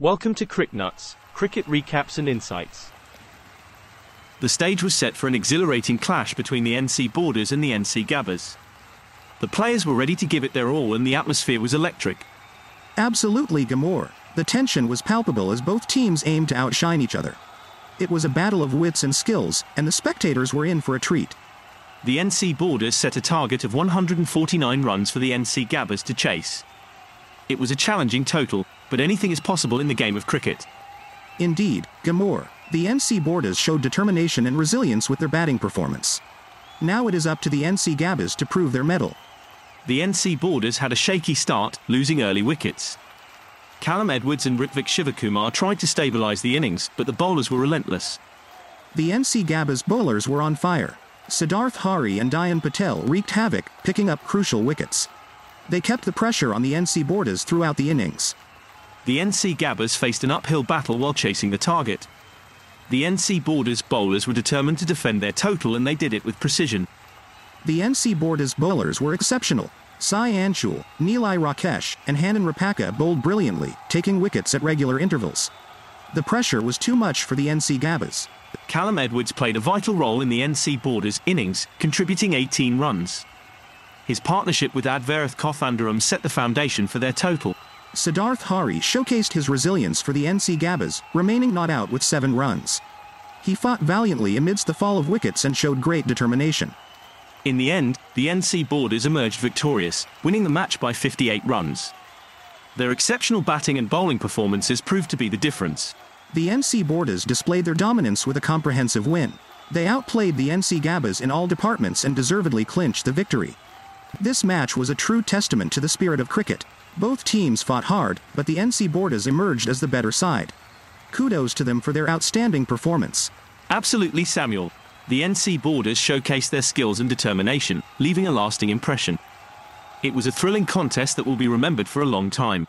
Welcome to CricNuts, cricket recaps and insights. The stage was set for an exhilarating clash between the NC Bourdas and the NC Gabbas. The players were ready to give it their all and the atmosphere was electric. Absolutely, Gamor. The tension was palpable as both teams aimed to outshine each other. It was a battle of wits and skills, and the spectators were in for a treat. The NC Bourdas set a target of 149 runs for the NC Gabbas to chase. It was a challenging total, but anything is possible in the game of cricket. Indeed, Gamor, the NC Bourdas showed determination and resilience with their batting performance. Now it is up to the NC Gabbas to prove their mettle. The NC Bourdas had a shaky start, losing early wickets. Callum Edwards and Ritvik Shivakumar tried to stabilise the innings, but the bowlers were relentless. The NC Gabbas bowlers were on fire. Siddharth Hari and Dayan Patel wreaked havoc, picking up crucial wickets. They kept the pressure on the NC Bourdas throughout the innings. The NC Gabbas faced an uphill battle while chasing the target. The NC Bourdas bowlers were determined to defend their total and they did it with precision. The NC Bourdas bowlers were exceptional. Sai Anshul, Nilai Rakesh, and Hanan Rapaka bowled brilliantly, taking wickets at regular intervals. The pressure was too much for the NC Gabbas. Callum Edwards played a vital role in the NC Bourdas innings, contributing 18 runs. His partnership with Advarath Kothandaram set the foundation for their total. Siddharth Hari showcased his resilience for the NC Gabbas, remaining not out with seven runs. He fought valiantly amidst the fall of wickets and showed great determination. In the end, the NC Bourdas emerged victorious, winning the match by 58 runs. Their exceptional batting and bowling performances proved to be the difference. The NC Bourdas displayed their dominance with a comprehensive win. They outplayed the NC Gabbas in all departments and deservedly clinched the victory. This match was a true testament to the spirit of cricket. Both teams fought hard, but the NC Bourdas emerged as the better side. Kudos to them for their outstanding performance. Absolutely, Samuel. The NC Bourdas showcased their skills and determination, leaving a lasting impression. It was a thrilling contest that will be remembered for a long time.